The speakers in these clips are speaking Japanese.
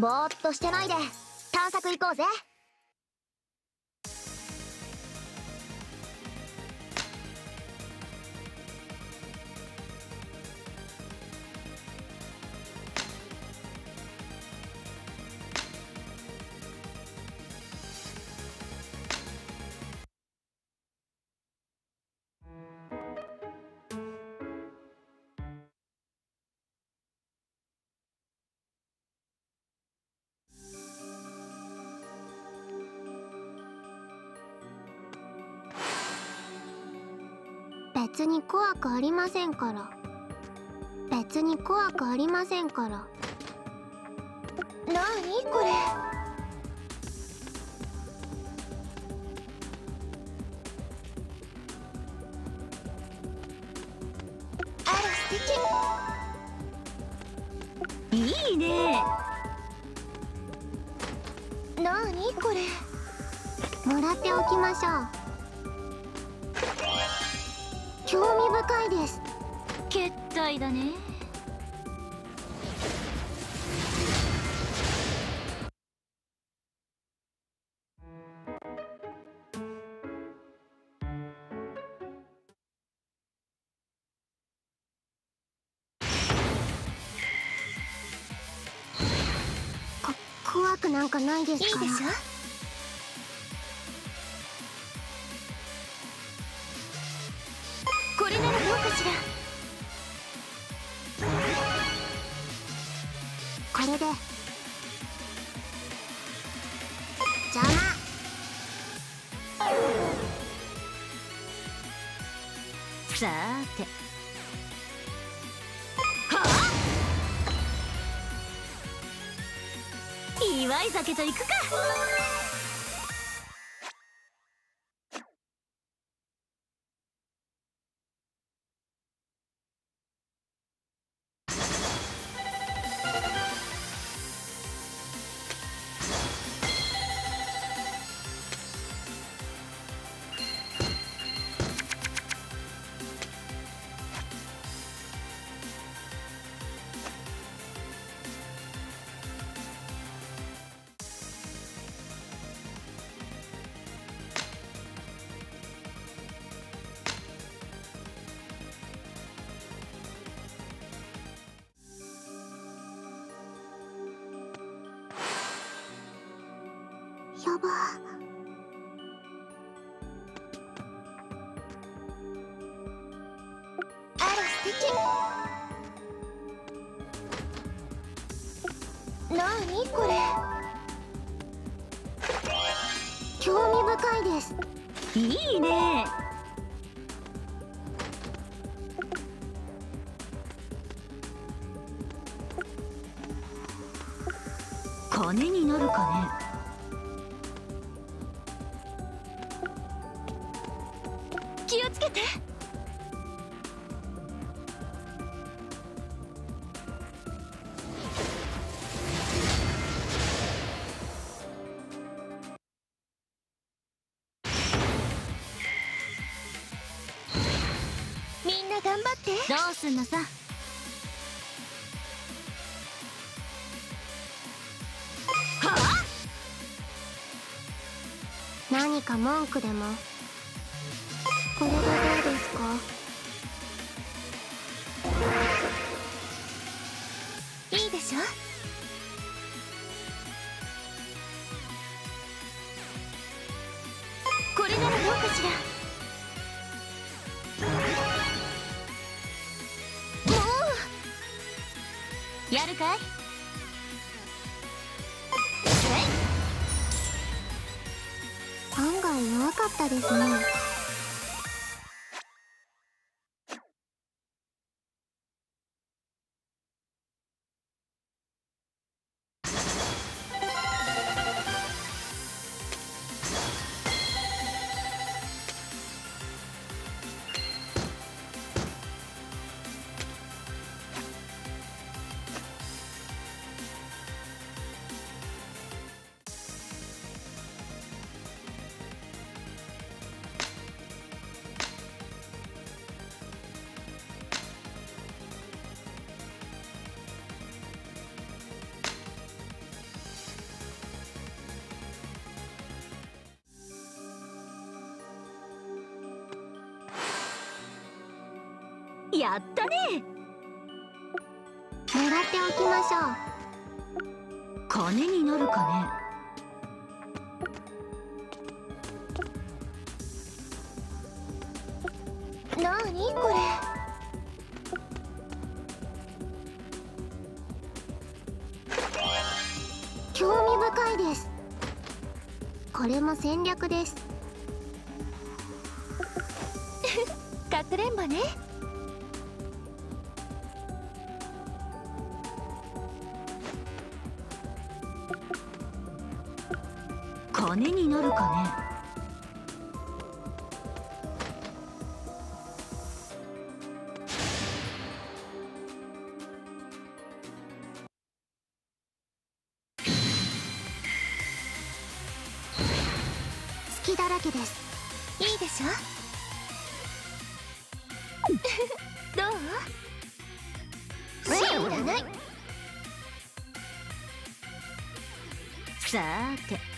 ぼーっとしてないで。探索行こうぜ。別に怖くありませんから。別に怖くありませんから。なにこれ。あら素敵。いいね。なにこれ。もらっておきましょう興味深いです。決体だね。こ怖くなんかないですか？らいいでしょ？さーて。はあ？祝い酒と行くか。ばあら素敵。なにこれ？興味深いです。いいね。金になるかね？頑張って。どうすんのさ。はあ？何か文句でも？これでどうですか？かい？案外弱かったですねやったねもらっておきましょう。金になるかね？なにこれ？興味深いです。これも戦略です。かくれんぼね金になるかね？隙だらけです。いいでしょ？どう？知らない。さーて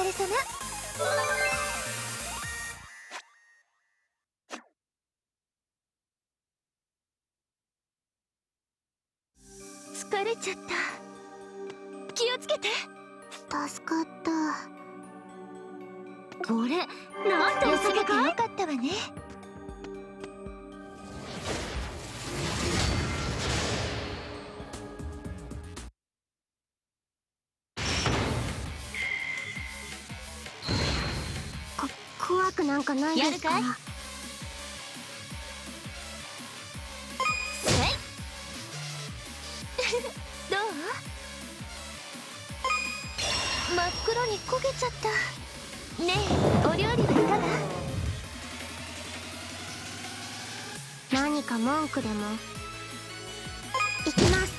お疲れ様疲れちゃった。気をつけて。助かった。これなんてお酒か？よかったわねなんかない？ですからやるか どう？真っ黒に焦げちゃった。ねえお料理はいかが？何か文句でも。行きます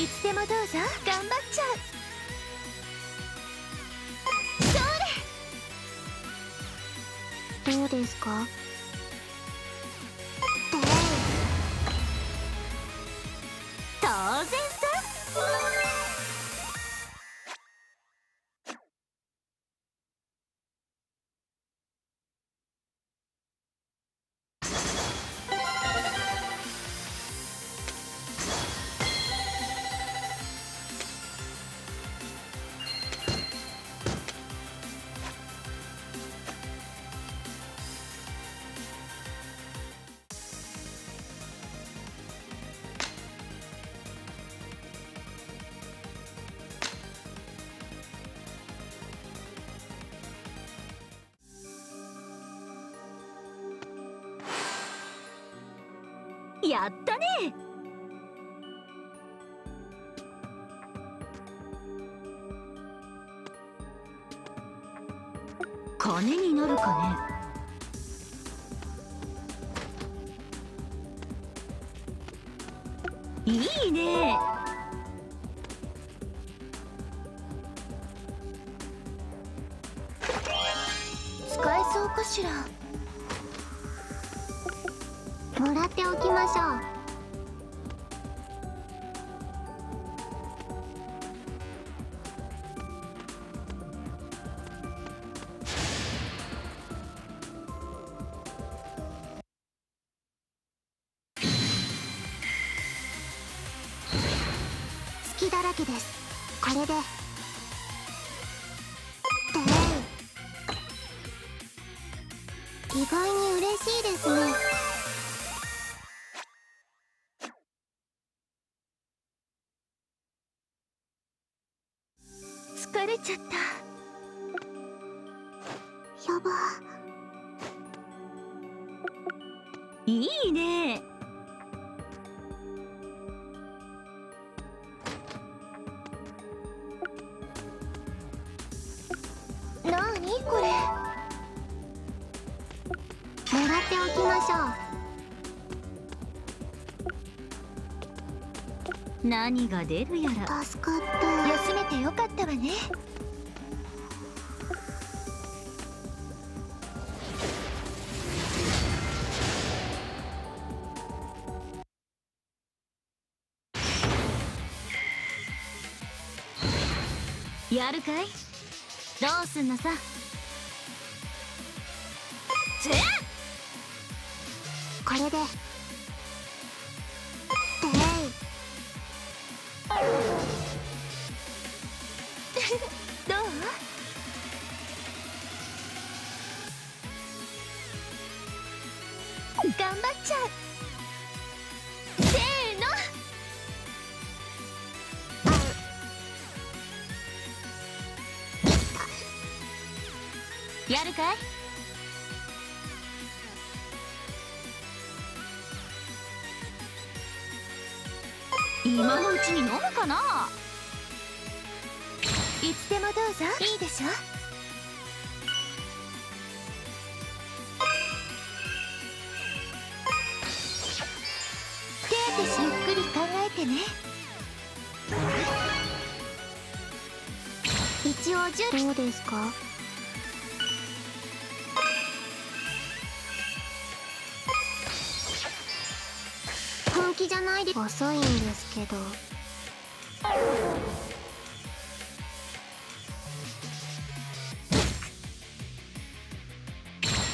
いつでもどうぞ。頑張っちゃう。どうですか？当然さやったね。金になるかね。いいね。隙だらけです。これで。意外に嬉しいですね。ましょう。何が出るやら。助かった。休めてよかったわね。やるかい？どうすんのさ。ぜっ！これでどう？頑張っちゃう。せーの。やるかい？今のうちに飲むかな？いつでもどうぞ。いいでしょ？手当しゆっくり考えてね。一応10どうですか？ないで遅いんですけど。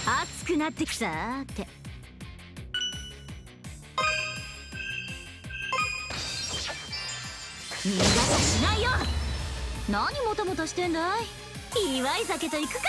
熱くなってきさーて。逃がさしないよ。何もともとしてんだい。祝い酒と行くか。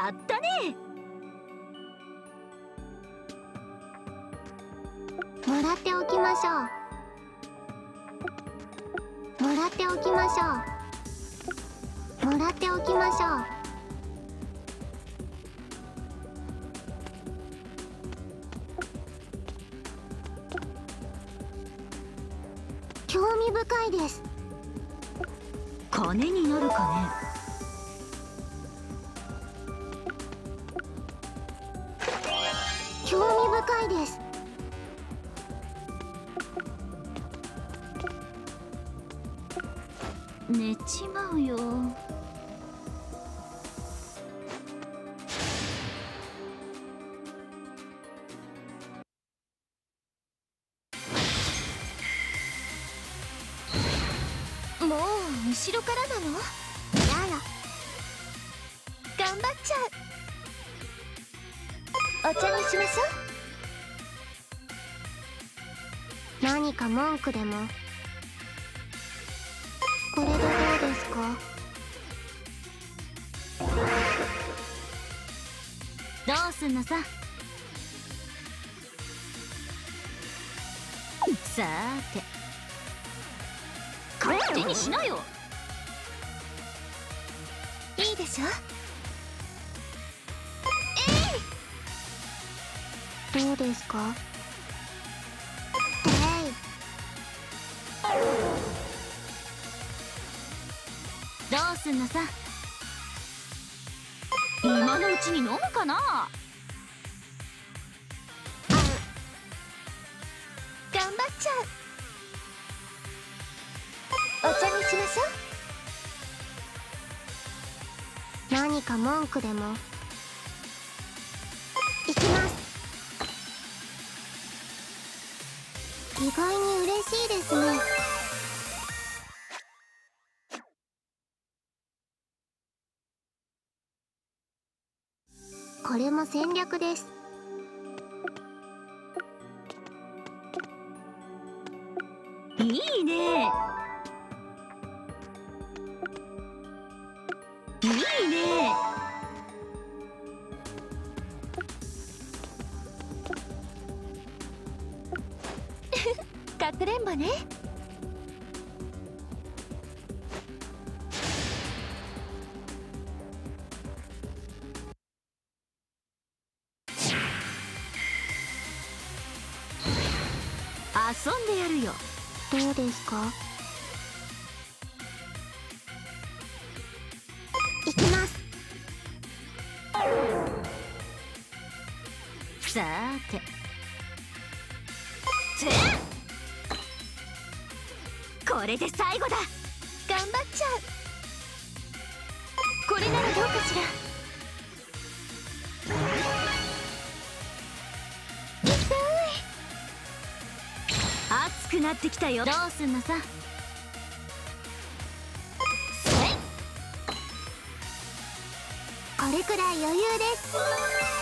やったね。もらっておきましょう。もらっておきましょう。もらっておきましょう。興味深いです。金になるか興後ろからなの？や頑張っちゃう。お茶にしましょう。何か文句でも？これでどうですか？どうすんのさ？さーて。勝手にしなよ。でしょ？どうですか？どうすんのさ？今のうちに飲むかな？頑張っちゃう何か文句でも。いきます。意外に嬉しいですね。これも戦略です。いいね。遊んでやるよ。どうですか？行きます。さーて。これで最後だ。頑張っちゃう。これならどうかしらくなってきたよ。どうすんのさ。これくらい余裕です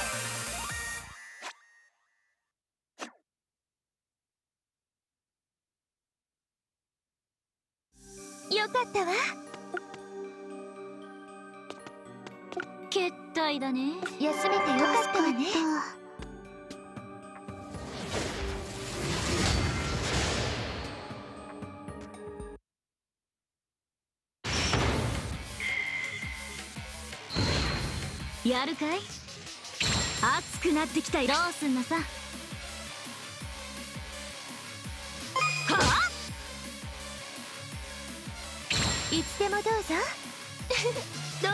やるかい？熱くなってきたよどうすんのさ。はあ？いつでもどうぞ。どう？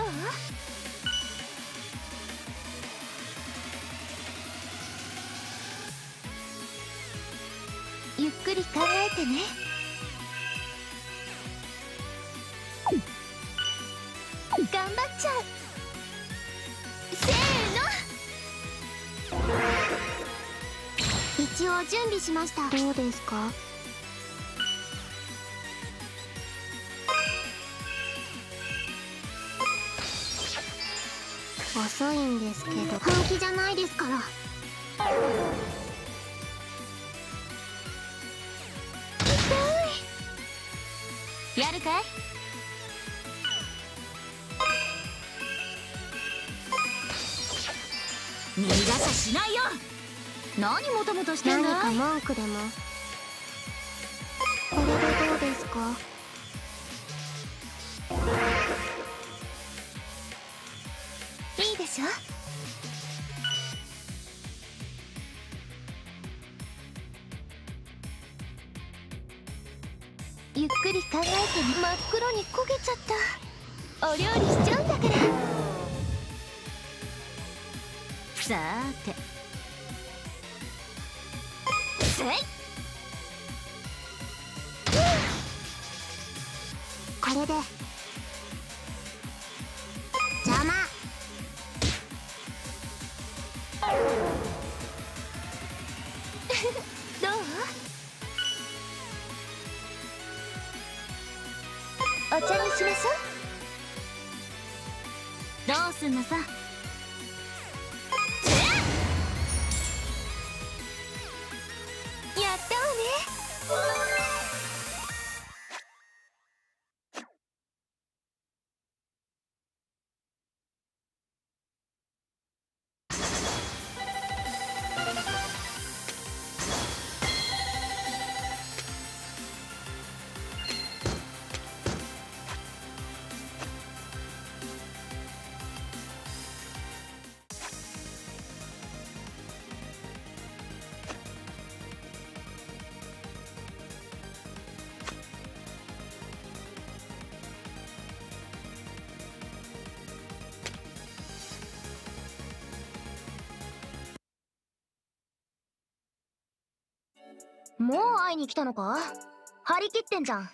ゆっくり考えてね。頑張っちゃう。一応準備しました。どうですか？遅いんですけど。本気じゃないですから。やるかい？逃がさしないよ何もともとしてんだ？何か文句でも？これでどうですか？いいでしょ？ゆっくり考えて。真っ黒に焦げちゃった。お料理しちゃうんだから。さーてこれで。邪魔。どう？お茶にしましょう。どうすんのさ。もう会いに来たのか？張り切ってんじゃん。